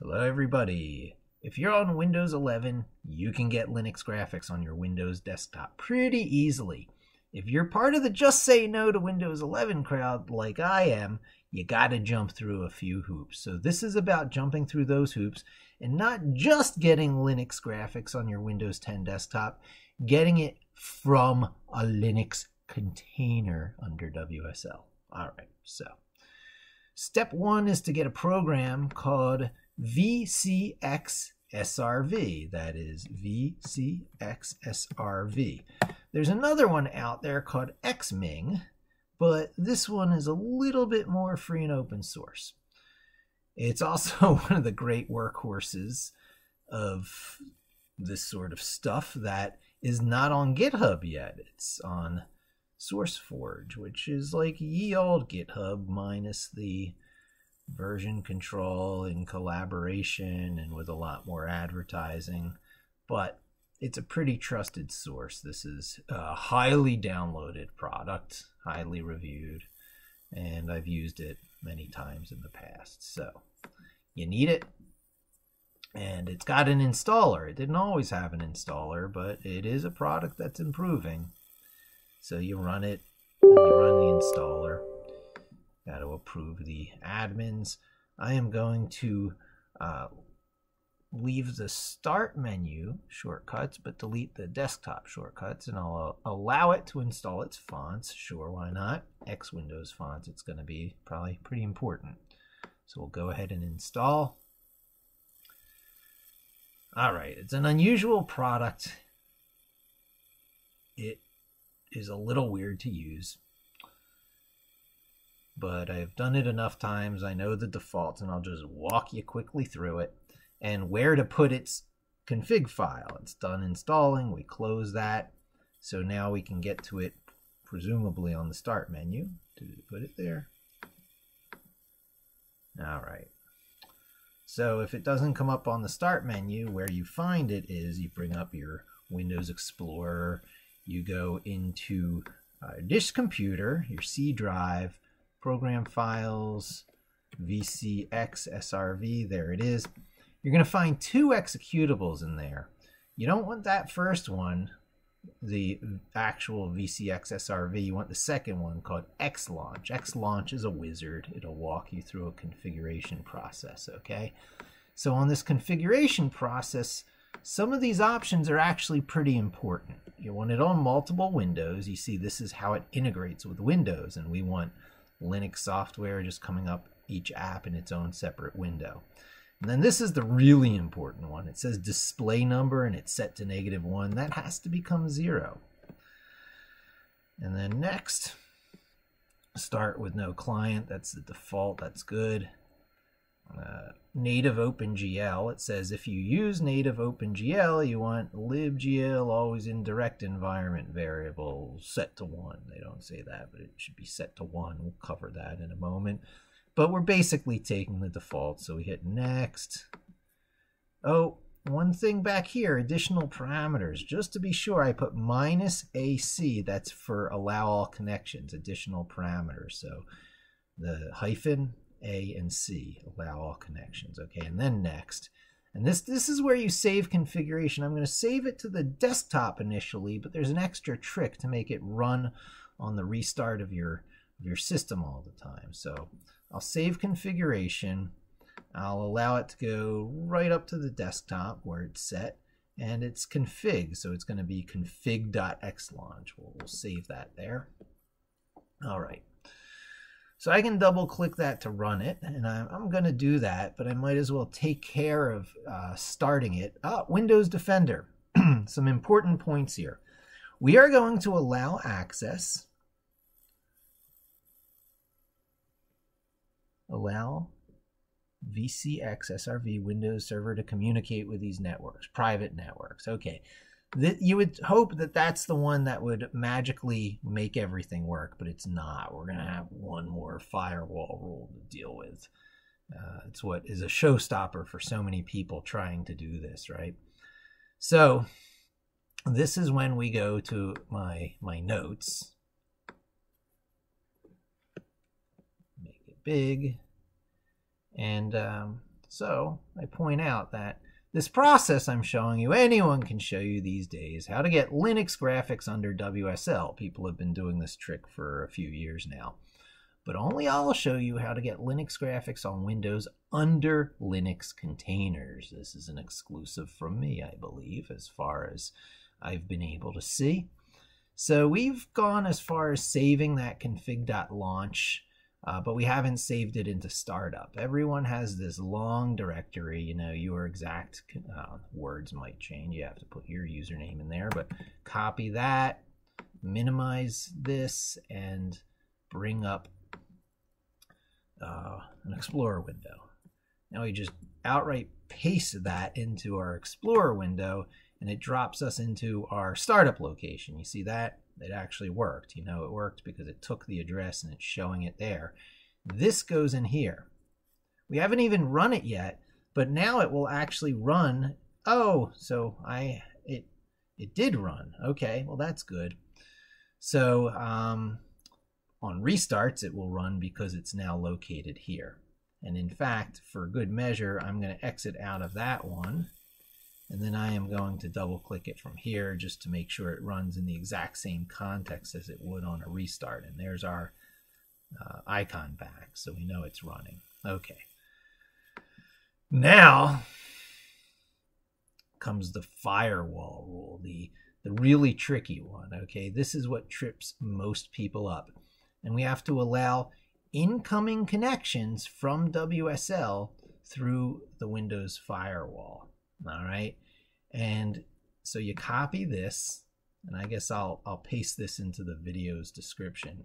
Hello, everybody. If you're on Windows 11, you can get Linux graphics on your Windows desktop pretty easily. If you're part of the just say no to Windows 11 crowd like I am, you gotta jump through a few hoops. So this is about jumping through those hoops and not just getting Linux graphics on your Windows 10 desktop, getting it from a Linux container under WSL. All right, so step one is to get a program called VCXSRV. That is VCXSRV. There's another one out there called Xming, but this one is a little bit more free and open source. It's also one of the great workhorses of this sort of stuff that is not on GitHub yet. It's on SourceForge, which is like ye old GitHub minus the version control and collaboration and with a lot more advertising. But it's a pretty trusted source. This is a highly downloaded product, highly reviewed, and I've used it many times in the past. So you need it. And it's got an installer. It didn't always have an installer, but it is a product that's improving. So you run it, and you run the installer. Got to approve the admins. I am going to uh, leave the start menu shortcuts, but delete the desktop shortcuts, and I'll uh, allow it to install its fonts. Sure, why not? X Windows fonts, it's going to be probably pretty important. So we'll go ahead and install. All right, it's an unusual product. It is a little weird to use, but I've done it enough times. I know the defaults, and I'll just walk you quickly through it and where to put its config file. It's done installing. We close that. So now we can get to it presumably on the start menu. Did it put it there? All right. So if it doesn't come up on the start menu, where you find it is you bring up your Windows Explorer, you go into uh, disk computer, your C drive, program files, VCX SRV, there it is. You're going to find two executables in there. You don't want that first one, the actual VCX SRV. You want the second one called Xlaunch. Xlaunch is a wizard. It'll walk you through a configuration process, okay? So on this configuration process, some of these options are actually pretty important. You want it on multiple windows. You see this is how it integrates with Windows, and we want Linux software just coming up each app in its own separate window. And then this is the really important one. It says display number and it's set to negative one. That has to become zero. And then next, start with no client. That's the default. That's good. Uh, native OpenGL. It says if you use native OpenGL, you want libgl always indirect environment variable set to one. They don't say that, but it should be set to one. We'll cover that in a moment. But we're basically taking the default. So we hit next. Oh, one thing back here, additional parameters. Just to be sure, I put minus AC. That's for allow all connections, additional parameters. So the hyphen A and C, allow all connections. Okay, and then next. And this, this is where you save configuration. I'm going to save it to the desktop initially, but there's an extra trick to make it run on the restart of your, of your system all the time. So I'll save configuration. I'll allow it to go right up to the desktop where it's set and it's config. So it's going to be config.xlaunch. We'll, we'll save that there. All right. So I can double click that to run it, and I'm, I'm going to do that, but I might as well take care of uh, starting it. Ah, Windows Defender. Some important points here. We are going to allow access allow VCX SRV Windows Server to communicate with these networks, private networks. Okay, that you would hope that that's the one that would magically make everything work, but it's not. We're to have one more firewall rule to deal with. Uh, it's what is a showstopper for so many people trying to do this, right? So this is when we go to my my notes Make it big. And um, So I point out that this process I'm showing you, anyone can show you these days how to get Linux graphics under WSL. People have been doing this trick for a few years now. But only I'll show you how to get Linux graphics on Windows under Linux containers. This is an exclusive from me, I believe, as far as I've been able to see. So we've gone as far as saving that config.launch uh, but we haven't saved it into startup. Everyone has this long directory, you know, your exact uh, words might change. You have to put your username in there, but copy that, minimize this, and bring up uh, an Explorer window. Now we just outright paste that into our Explorer window, and it drops us into our startup location. You see that? It actually worked. You know, it worked because it took the address and it's showing it there. This goes in here. We haven't even run it yet, but now it will actually run. Oh, so I it it did run. Okay, well that's good. So um, on restarts, it will run because it's now located here. And in fact, for good measure, I'm going to exit out of that one and then I am going to double click it from here just to make sure it runs in the exact same context as it would on a restart. And there's our uh, icon back, so we know it's running. Okay. Now comes the firewall rule, the, the really tricky one. Okay, this is what trips most people up. And we have to allow incoming connections from WSL through the Windows firewall. All right. And so you copy this, and I guess I'll, I'll paste this into the video's description.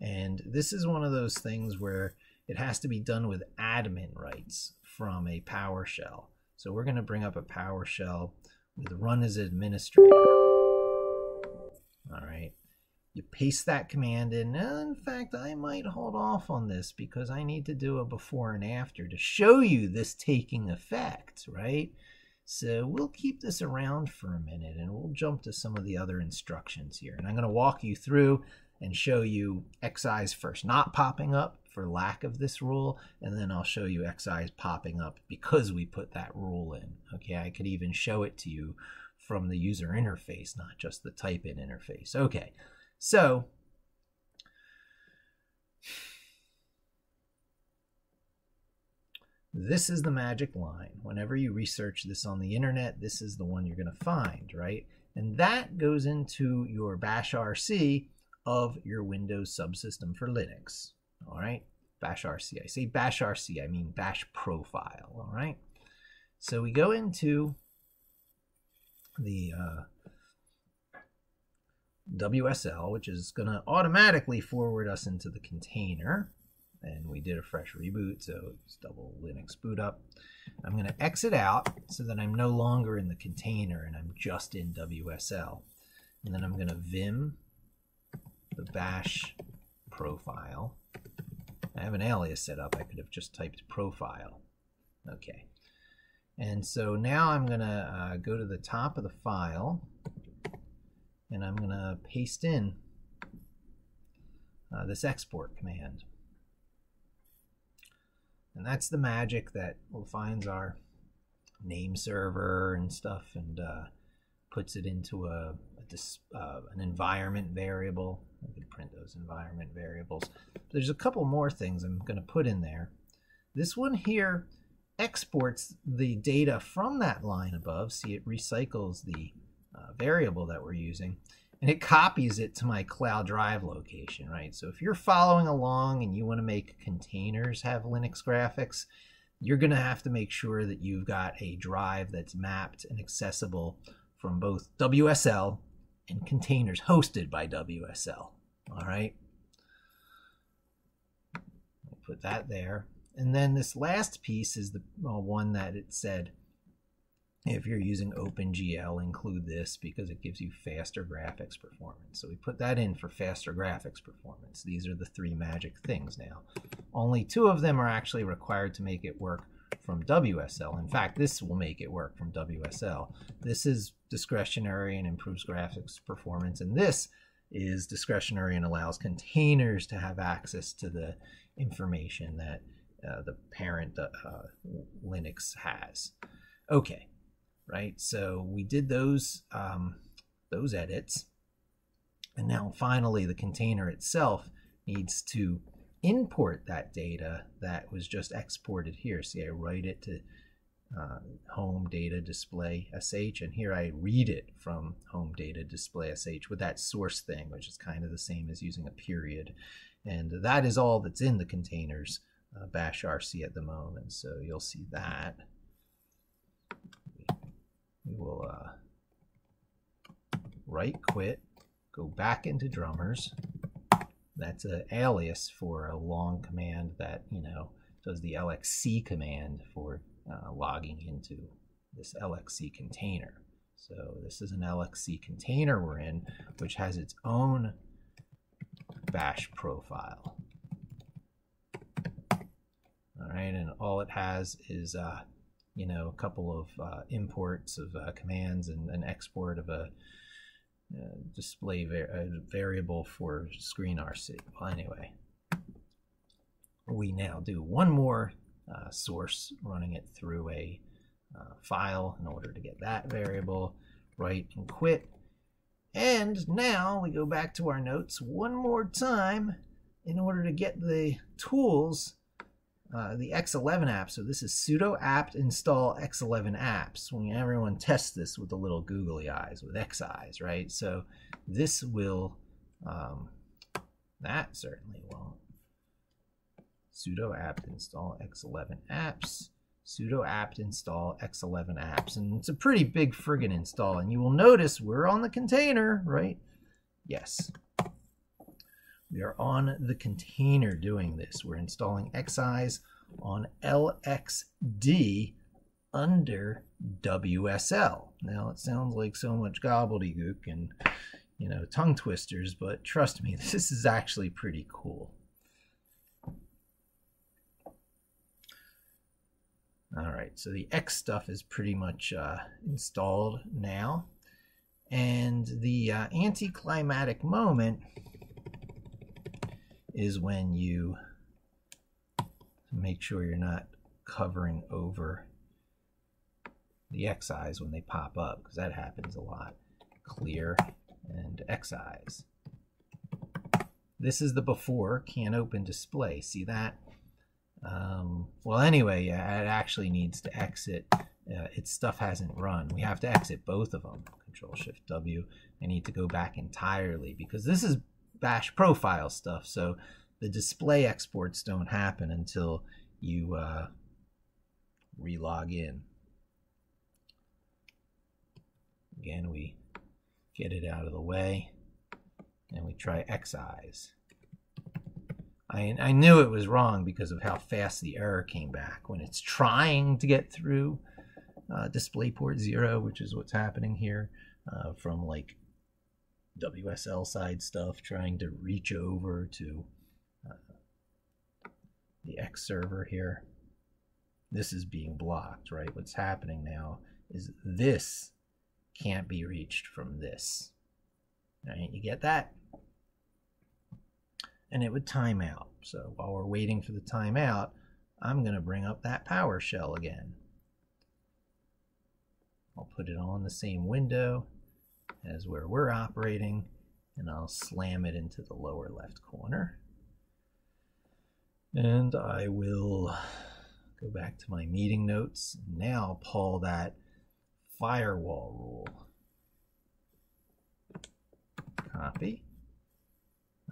And this is one of those things where it has to be done with admin rights from a PowerShell. So we're going to bring up a PowerShell with run as administrator. All right. You paste that command in. in fact, I might hold off on this because I need to do a before and after to show you this taking effect, right? So we'll keep this around for a minute and we'll jump to some of the other instructions here. And I'm going to walk you through and show you Xeyes first not popping up for lack of this rule, and then I'll show you Xeyes popping up because we put that rule in. Okay, I could even show it to you from the user interface, not just the type in interface. Okay, so This is the magic line. Whenever you research this on the internet, this is the one you're going to find, right? And that goes into your bash RC of your Windows subsystem for Linux, all right? Bash RC. I say bash RC, I mean bash profile, all right? So we go into the uh, WSL, which is going to automatically forward us into the container and we did a fresh reboot, so it's double Linux boot up. I'm going to exit out so that I'm no longer in the container and I'm just in WSL. And then I'm going to vim the bash profile. I have an alias set up. I could have just typed profile. Okay. And so now I'm going to uh, go to the top of the file and I'm going to paste in uh, this export command. And that's the magic that finds our name server and stuff and uh, puts it into a, a uh, an environment variable. I can print those environment variables. There's a couple more things I'm going to put in there. This one here exports the data from that line above. See, it recycles the uh, variable that we're using and it copies it to my cloud drive location, right? So if you're following along and you want to make containers have Linux graphics, you're going to have to make sure that you've got a drive that's mapped and accessible from both WSL and containers hosted by WSL. All right. Put that there. And then this last piece is the one that it said if you're using OpenGL, include this because it gives you faster graphics performance. So we put that in for faster graphics performance. These are the three magic things now. Only two of them are actually required to make it work from WSL. In fact, this will make it work from WSL. This is discretionary and improves graphics performance, and this is discretionary and allows containers to have access to the information that uh, the parent uh, Linux has. Okay, right? So we did those um, those edits, and now finally the container itself needs to import that data that was just exported here. See, I write it to uh, home data display sh and here I read it from home data display sh with that source thing which is kind of the same as using a period and that is all that's in the containers uh, bash rc at the moment so you'll see that we will uh, right quit go back into drummers that's an alias for a long command that you know does the lxc command for uh, logging into this LXC container. So this is an LXC container we're in, which has its own bash profile. All right, and all it has is, uh, you know, a couple of uh, imports of uh, commands and an export of a uh, display var a variable for screen RC. Well, anyway, we now do one more uh, source, running it through a uh, file in order to get that variable, write and quit. And now we go back to our notes one more time in order to get the tools, uh, the X11 app. So this is sudo apt install X11 apps. When everyone tests this with the little googly eyes, with X eyes, right? So this will, um, that certainly won't sudo apt install x11 apps sudo apt install x11 apps and it's a pretty big friggin install and you will notice we're on the container right yes we are on the container doing this. We're installing xeyes on lxd under wsl now it sounds like so much gobbledygook and you know tongue twisters but trust me this is actually pretty cool. All right, so the X stuff is pretty much uh, installed now. And the uh, anticlimactic moment is when you make sure you're not covering over the X eyes when they pop up, because that happens a lot. Clear and X eyes. This is the before can open display. See that? Um, well, anyway, yeah, it actually needs to exit. Uh, its stuff hasn't run. We have to exit both of them. Control Shift W. I need to go back entirely because this is Bash profile stuff. So the display exports don't happen until you uh, relog in. Again, we get it out of the way and we try Xeyes. I, I knew it was wrong because of how fast the error came back when it's trying to get through uh, DisplayPort 0, which is what's happening here uh, from like WSL side stuff, trying to reach over to uh, the X server here. This is being blocked, right? What's happening now is this can't be reached from this. Right? You get that? and it would time out. So while we're waiting for the timeout, I'm going to bring up that PowerShell again. I'll put it on the same window as where we're operating, and I'll slam it into the lower left corner. And I will go back to my meeting notes. Now pull that firewall rule. Copy.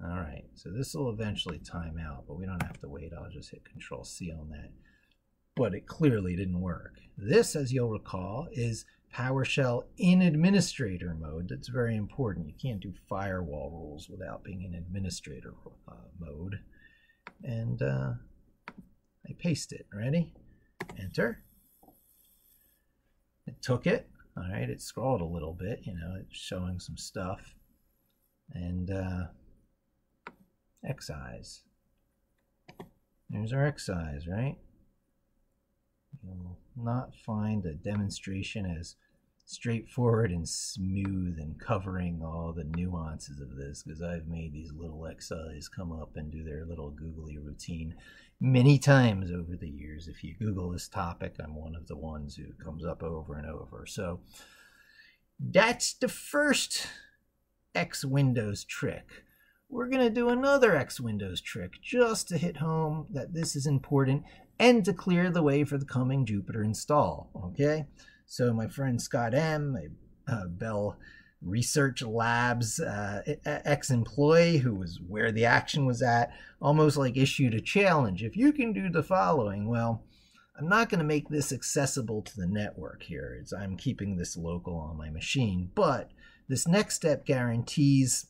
All right, so this will eventually time out, but we don't have to wait. I'll just hit Control C on that. But it clearly didn't work. This, as you'll recall, is PowerShell in administrator mode. That's very important. You can't do firewall rules without being in administrator uh, mode. And uh, I paste it. Ready? Enter. It took it. All right, it scrolled a little bit. You know, it's showing some stuff. And uh, Xeyes. There's our Xeyes, right? You'll not find a demonstration as straightforward and smooth and covering all the nuances of this because I've made these little Xeyes come up and do their little googly routine. many times over the years. If you Google this topic, I'm one of the ones who comes up over and over. So that's the first X Windows trick. We're going to do another X Windows trick just to hit home that this is important and to clear the way for the coming Jupyter install. Okay, so my friend Scott M, a uh, Bell Research Labs uh, ex employee who was where the action was at, almost like issued a challenge. If you can do the following, well, I'm not going to make this accessible to the network here. It's, I'm keeping this local on my machine, but this next step guarantees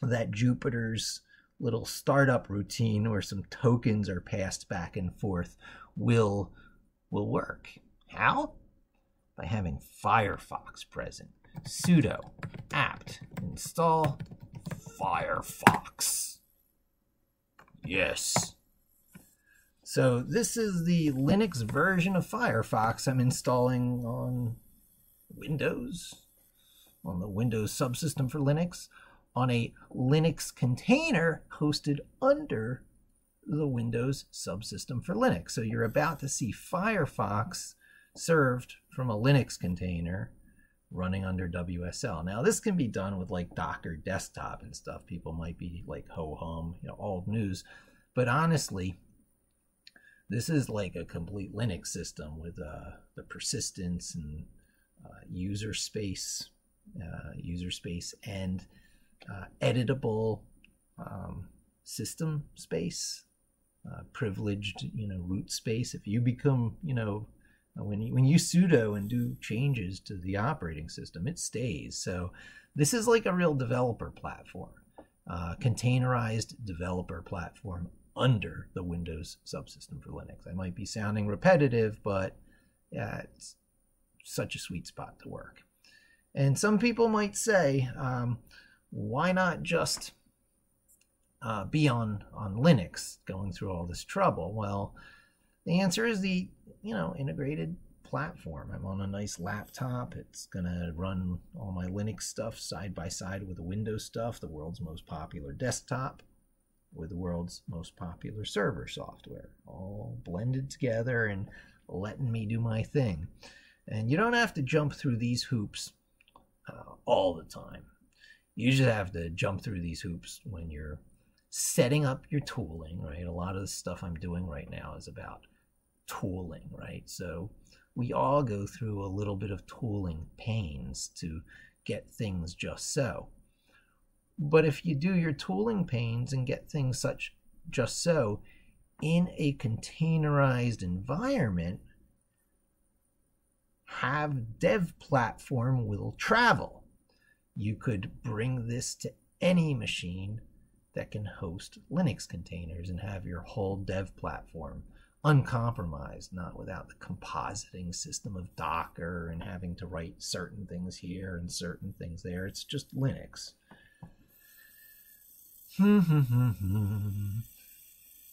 that Jupyter's little startup routine where some tokens are passed back and forth will will work. How? By having Firefox present. sudo apt install Firefox. Yes. So this is the Linux version of Firefox I'm installing on Windows, on the Windows subsystem for Linux, on a Linux container hosted under the Windows subsystem for Linux. So you're about to see Firefox served from a Linux container running under WSL. Now this can be done with like Docker desktop and stuff. People might be like ho hum, you know, old news. But honestly, this is like a complete Linux system with uh, the persistence and uh, user space, uh, user space, and uh, editable um, system space, uh, privileged, you know, root space. If you become, you know, when you when you sudo and do changes to the operating system, it stays. So this is like a real developer platform, uh, containerized developer platform under the Windows subsystem for Linux. I might be sounding repetitive, but yeah, it's such a sweet spot to work. And some people might say, um, why not just uh, be on, on Linux going through all this trouble? Well, the answer is the you know integrated platform. I'm on a nice laptop. It's gonna run all my Linux stuff side by side with the Windows stuff, the world's most popular desktop with the world's most popular server software, all blended together and letting me do my thing. And you don't have to jump through these hoops uh, all the time. You just have to jump through these hoops when you're setting up your tooling, right? A lot of the stuff I'm doing right now is about tooling, right? So we all go through a little bit of tooling pains to get things just so. But if you do your tooling pains and get things such just so in a containerized environment, have dev platform will travel. You could bring this to any machine that can host Linux containers and have your whole dev platform uncompromised, not without the compositing system of Docker and having to write certain things here and certain things there. It's just Linux.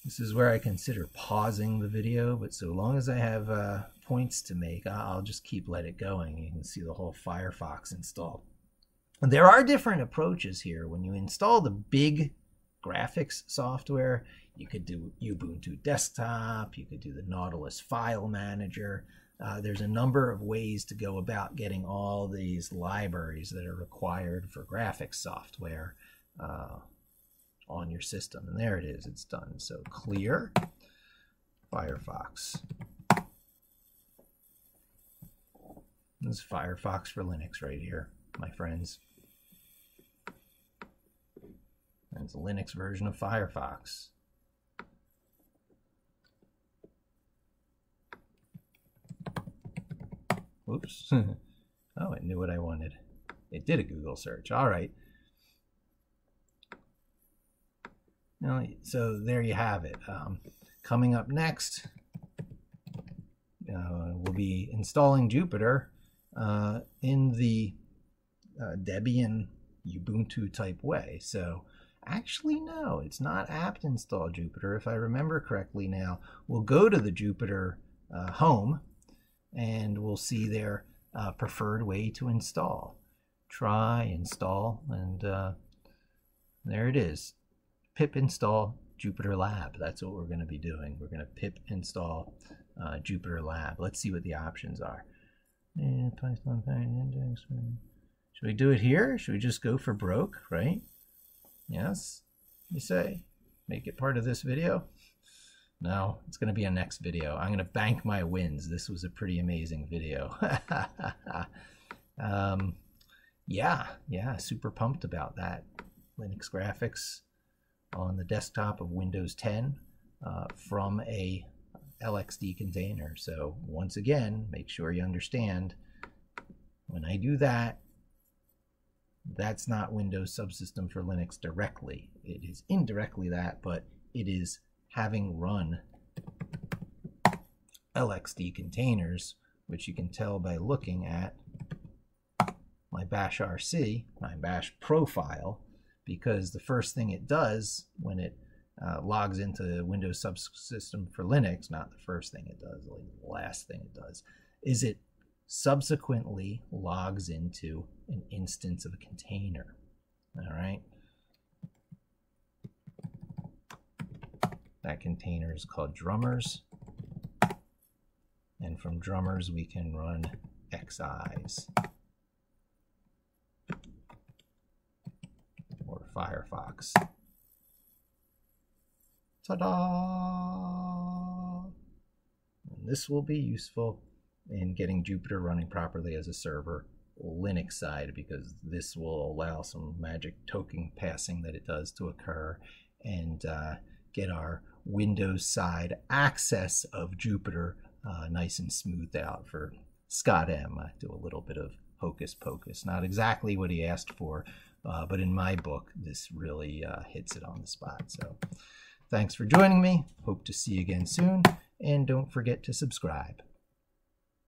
this is where I consider pausing the video, but so long as I have uh, points to make, I'll just keep let it going. You can see the whole Firefox installed. There are different approaches here. When you install the big graphics software, you could do Ubuntu Desktop, you could do the Nautilus File Manager. Uh, there's a number of ways to go about getting all these libraries that are required for graphics software uh, on your system. And there it is, it's done. So clear Firefox. This is Firefox for Linux right here, my friends. It's a Linux version of Firefox. Whoops. oh, it knew what I wanted. It did a Google search. All right. Now, so there you have it. Um, coming up next, uh, we'll be installing Jupyter uh, in the uh, Debian Ubuntu type way. So actually, no, it's not apt install Jupyter. If I remember correctly now, we'll go to the Jupyter uh, home and we'll see their uh, preferred way to install. Try, install, and uh, there it is pip install Jupyter Lab. That's what we're going to be doing. We're going to pip install uh, Jupyter Lab. Let's see what the options are. Python index. Should we do it here? Should we just go for broke, right? Yes, you say? Make it part of this video? No, it's going to be a next video. I'm going to bank my wins. This was a pretty amazing video. um, yeah, yeah, super pumped about that. Linux graphics on the desktop of Windows 10 uh, from a LXD container. So once again, make sure you understand when I do that, that's not Windows Subsystem for Linux directly. It is indirectly that, but it is having run LXD containers, which you can tell by looking at my bash RC, my bash profile, because the first thing it does when it uh, logs into Windows Subsystem for Linux, not the first thing it does, like the last thing it does, is it subsequently logs into an instance of a container. All right. That container is called drummers. And from drummers, we can run Xeyes. Or Firefox. Ta-da! And this will be useful in getting Jupyter running properly as a server Linux side because this will allow some magic token passing that it does to occur and uh, get our Windows side access of Jupyter uh, nice and smoothed out for Scott M. I do a little bit of hocus pocus. Not exactly what he asked for, uh, but in my book, this really uh, hits it on the spot. So Thanks for joining me. Hope to see you again soon. And don't forget to subscribe.